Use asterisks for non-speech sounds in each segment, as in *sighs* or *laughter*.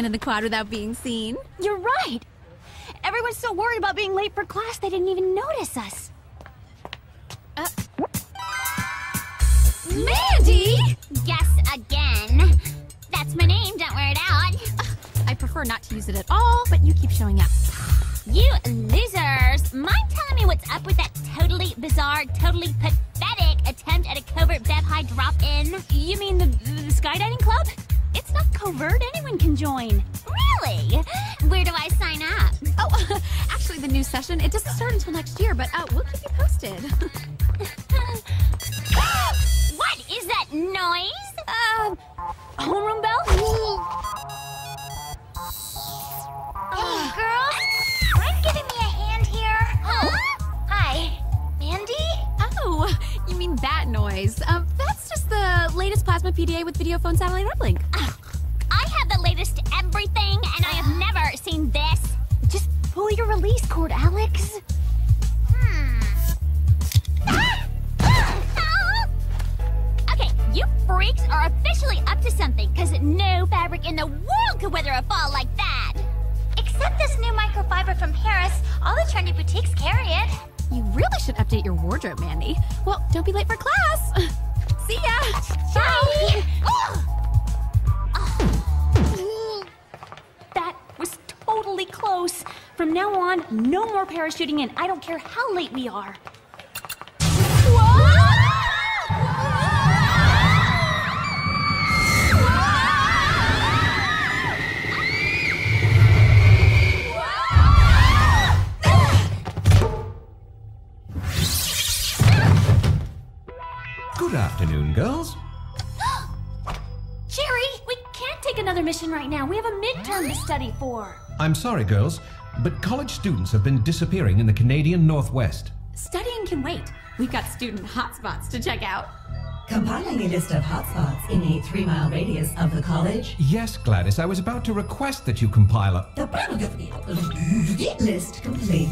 land in the quad without being seen. You're right. Everyone's so worried about being late for class they didn't even notice us. Uh, Mandy! Guess again. That's my name, don't wear it out. I prefer not to use it at all, but you keep showing up. You losers! Mind telling me what's up with that totally bizarre, totally pathetic attempt at a covert Bev High drop in? You mean the, the skydiving club? It's not covert, anyone can join. Really? Where do I sign up? Oh, *laughs* actually, the new session, it doesn't start until next year, but uh, we'll keep you posted. *laughs* what is that noise? Uh, homeroom bell? Hey, girls. Mind giving me a hand here? Huh? Hi. Mandy? oh, you mean that noise. Um, just the latest Plasma PDA with video phone satellite uplink. I have the latest everything, and I have *gasps* never seen this. Just pull your release cord, Alex. Hmm. *gasps* okay, you freaks are officially up to something, because no fabric in the world could weather a fall like that. Except this new microfiber from Paris. All the trendy boutiques carry it. You really should update your wardrobe, Mandy. Well, don't be late for class. *laughs* See ya. Bye. That was totally close. From now on, no more parachuting in. I don't care how late we are. Now. We have a midterm to study for. I'm sorry, girls, but college students have been disappearing in the Canadian Northwest. Studying can wait. We've got student hotspots to check out. Compiling a list of hotspots in a three mile radius of the college. Yes, Gladys, I was about to request that you compile a. The list complete.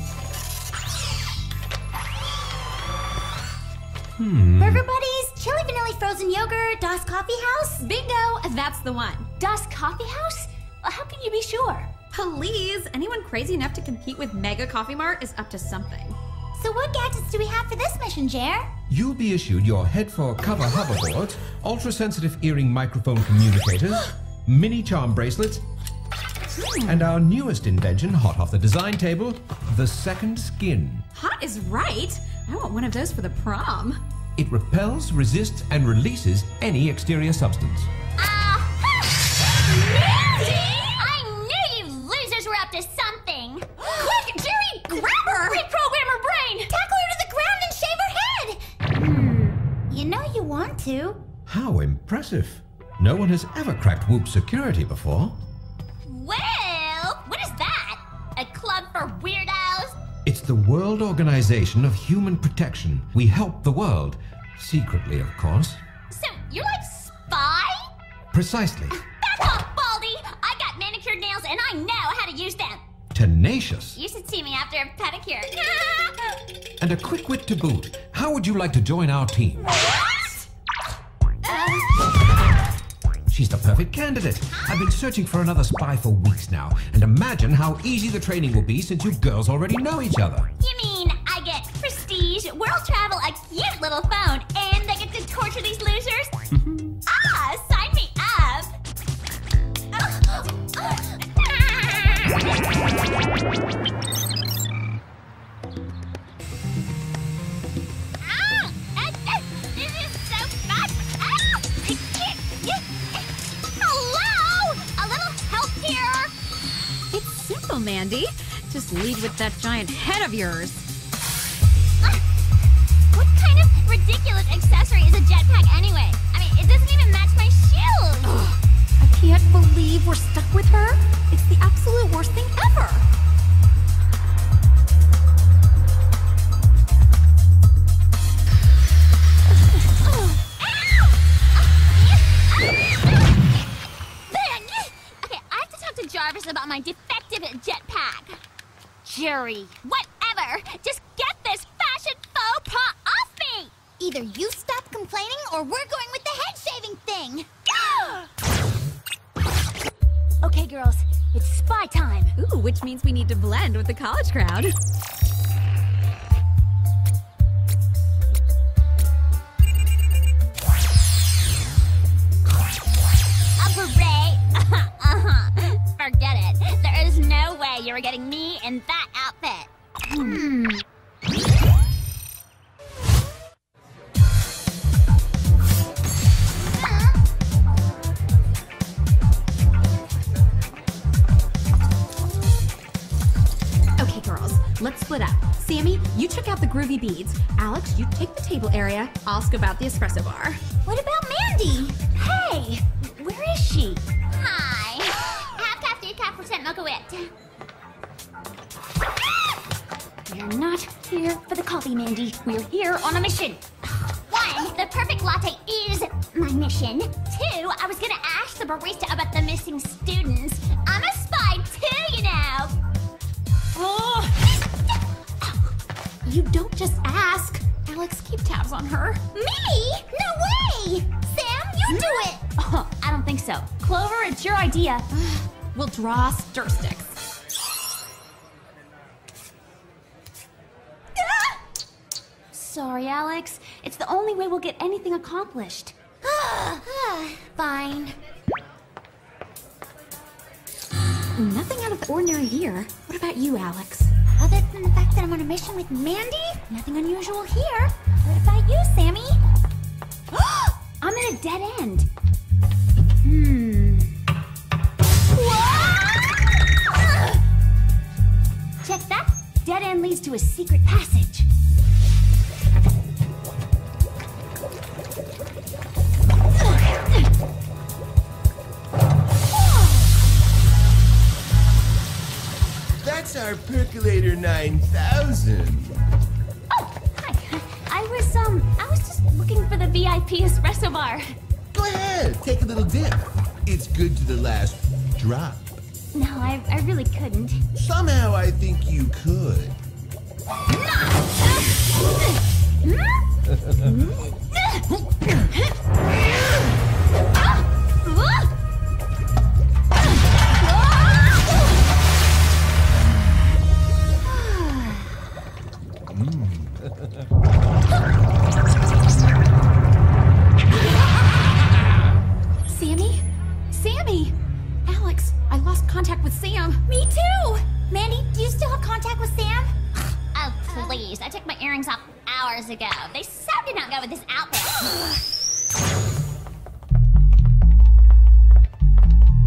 Hmm. Burger Buddies, chili vanilla frozen yogurt, Das Coffee House. Bingo! That's the one. Das Coffee House? How can you be sure? Please, anyone crazy enough to compete with Mega Coffee Mart is up to something. So what gadgets do we have for this mission, Jer? You'll be issued your head for cover hoverboard, ultra sensitive earring microphone communicators, *gasps* mini charm bracelets, hmm. and our newest invention, hot off the design table, the second skin. Hot is right. I want one of those for the prom. It repels, resists, and releases any exterior substance. You want to. How impressive. No one has ever cracked WOOHP security before. Well, what is that? A club for weirdos? It's the World Organization of Human Protection. We help the world. Secretly, of course. So, you're like spy? Precisely. *laughs* Back off, Baldy! I got manicured nails and I know how to use them. Tenacious. You should see me after a pedicure. And a quick wit to boot. How would you like to join our team? *laughs* She's the perfect candidate. I've been searching for another spy for weeks now, and imagine how easy the training will be since you girls already know each other. You mean I get prestige, world travel, a cute little phone, and I get to torture these losers? ah, sign me up! *laughs* Mandy. Just lead with that giant head of yours. What kind of ridiculous accessory is a jetpack anyway? I mean, it doesn't even match my shoes. Jerry. Whatever. Just get this fashion faux pas off me. Either you stop complaining or we're going with the head shaving thing. *gasps* okay, girls. It's spy time. Ooh, which means we need to blend with the college crowd. A beret? *laughs* uh-huh. Forget it. There is no way you're getting me in that We're not here for the coffee, Mandy. We're here on a mission. One, the perfect latte is my mission. Two, I was gonna ask the barista about the missing students. I'm a spy too, you know. Oh! You don't just ask. Alex, keep tabs on her. Me? No way! Sam, you do it! Oh, *laughs* I don't think so. Clover, it's your idea. We'll draw stir sticks. Sorry, Alex. It's the only way we'll get anything accomplished. *sighs* Fine. Nothing out of the ordinary here. What about you, Alex? Other than the fact that I'm on a mission with Mandy, nothing unusual here. What about you, Sammy? *gasps* I'm at a dead end. Hmm. *gasps* Check that. Dead end leads to a secret passage. Our Percolator 9000. Oh, hi. I was, um, I was just looking for the VIP espresso bar. Go ahead, take a little dip. It's good to the last drop. No, I, I really couldn't. Somehow I think you could. *laughs* *laughs* *laughs* They so did not go with this outfit.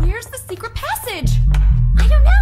Where's the secret passage? I don't know,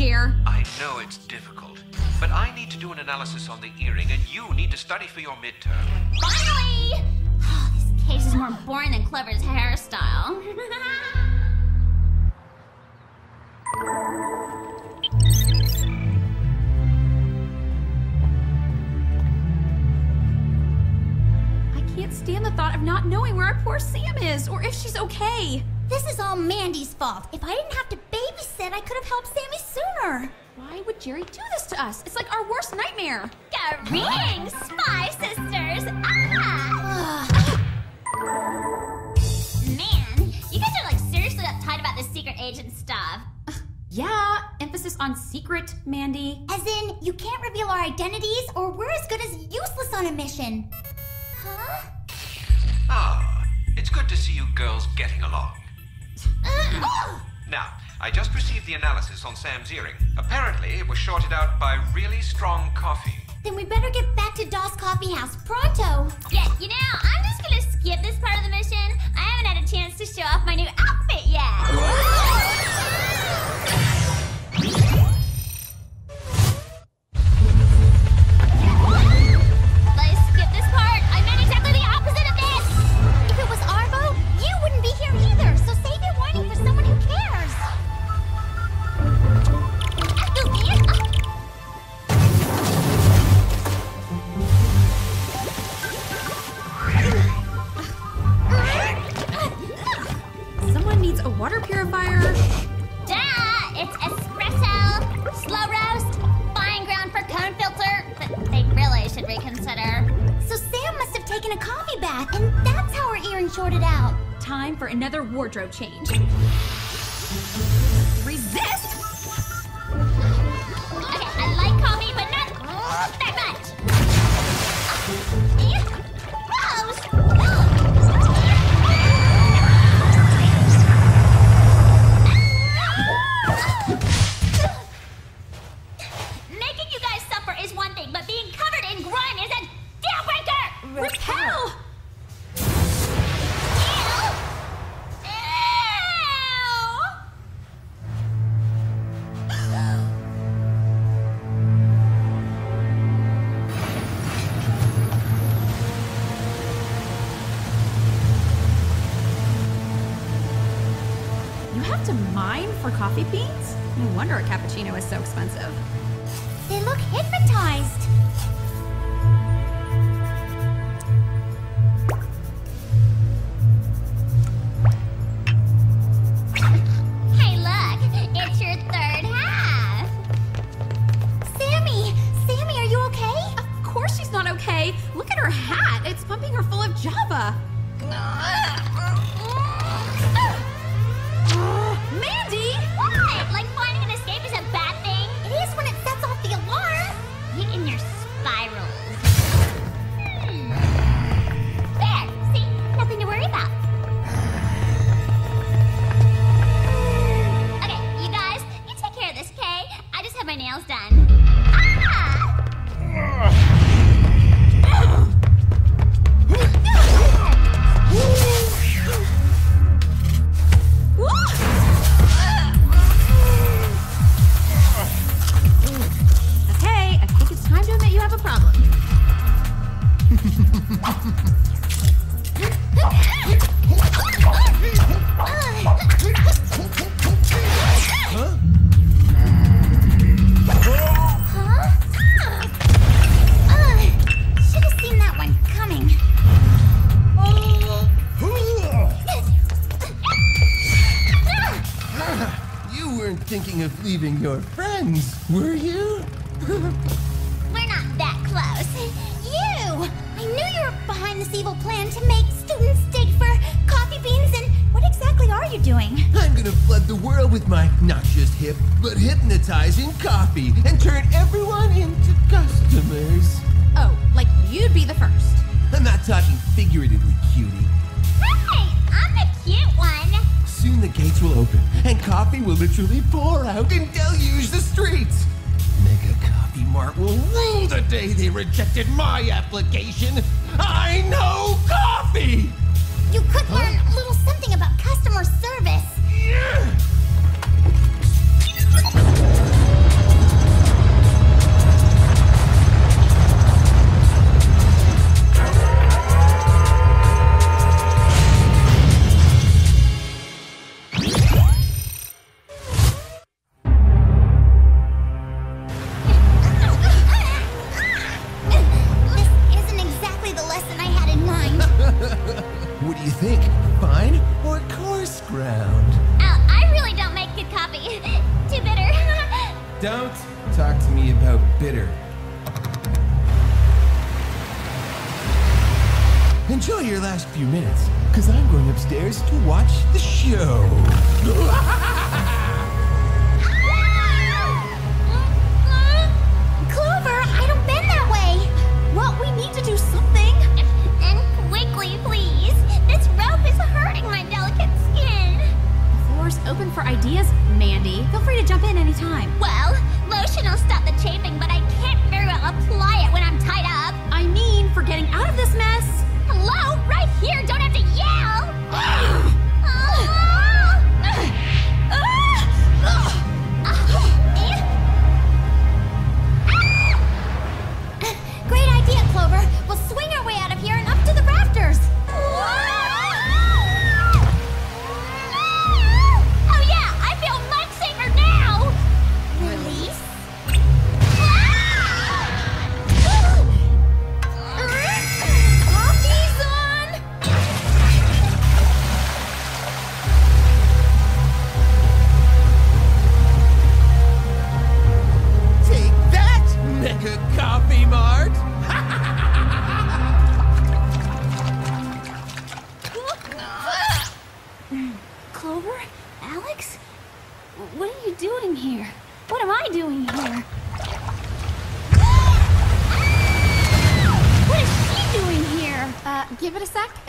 I know it's difficult, but I need to do an analysis on the earring, and you need to study for your midterm. Finally! Oh, this case is more boring than Clover's hairstyle. *laughs* I can't stand the thought of not knowing where our poor Sam is, or if she's okay. This is all Mandy's fault. If I didn't have to babysit, I could have helped Sammy sooner. Why would Jerry do this to us? It's like our worst nightmare. Go ring! Spy sisters! Ah! Man, you guys are like seriously uptight about this secret agent stuff. Yeah, emphasis on secret, Mandy. As in, you can't reveal our identities or we're as good as useless on a mission. Huh? Ah, it's good to see you girls getting along. *coughs* Now, I just received the analysis on Sam's earring. Apparently, it was shorted out by really strong coffee. Then we better get back to Das Coffee House pronto. Yeah, you know, I'm just gonna skip this part of the mission. I haven't had a chance to show off my new outfit yet. *coughs* *laughs* No wonder a cappuccino is so expensive. They look hypnotized. Hey, look, it's your third half. Sammy, Sammy, are you okay? Of course she's not okay. Look at her hat. It's pumping her full of Java. Thinking of leaving your friends, were you? *laughs* We're not that close. You! I knew you were behind this evil plan to make students dig for coffee beans and what exactly are you doing? I'm gonna flood the world with my not just hip, but hypnotizing coffee and turn everyone into customers. Oh, like you'd be the first. I'm not talking figuratively, cutie. Hey, Soon the gates will open, and coffee will literally pour out and deluge the streets. Mega Coffee Mart will rue the day they rejected my application. I know coffee! You could learn a little something about customer service. This Don't talk to me about bitter. Enjoy your last few minutes, because I'm going upstairs to watch the show. *laughs* Clover, I don't bend that way. What, we need to do something. *laughs* And quickly, please. This rope is hurting my delicate skin. The floor's open for ideas, Mandy. Feel free to jump in anytime. Well,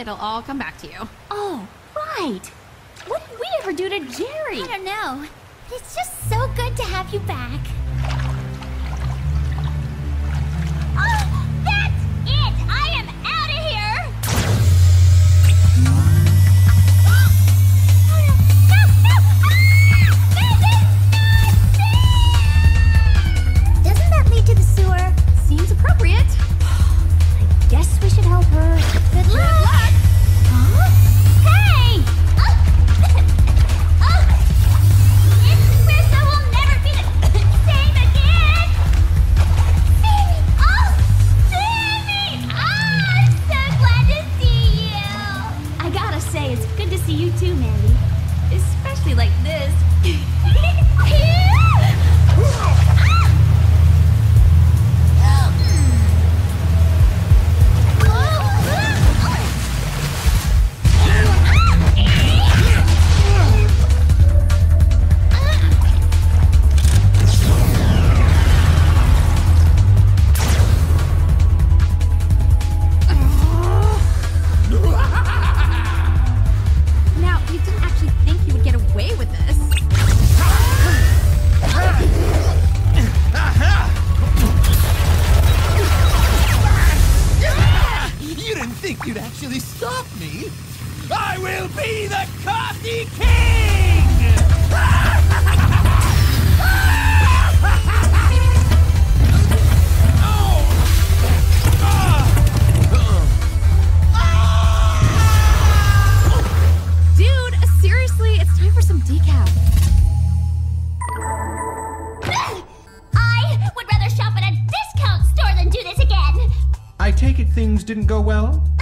It'll all come back to you. Oh, right. What did we ever do to Jerry? I don't know. but It's just so good to have you back. Didn't go well?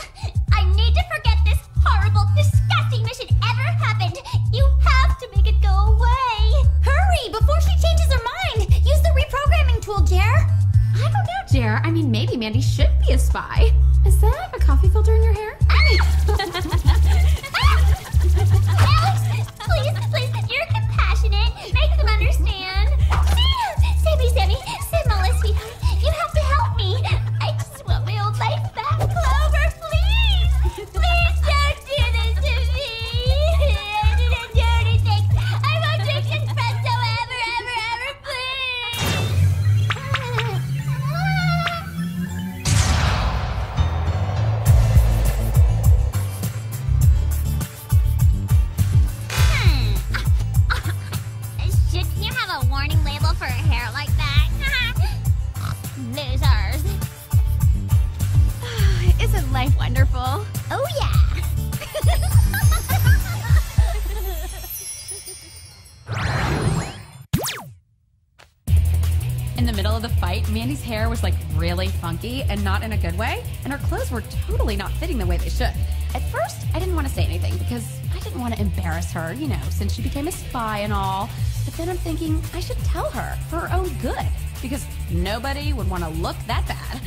In the middle of the fight, Mandy's hair was like really funky and not in a good way, and her clothes were totally not fitting the way they should. At first, I didn't want to say anything because I didn't want to embarrass her, you know, since she became a spy and all. But then I'm thinking I should tell her for her own good because nobody would want to look that bad.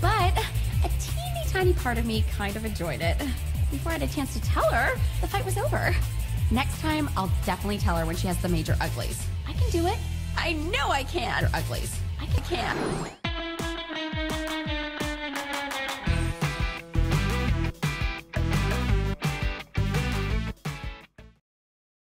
But a teeny tiny part of me kind of enjoyed it. Before I had a chance to tell her, the fight was over. Next time, I'll definitely tell her when she has the major uglies. I can do it. I know I can. Uglies. I can.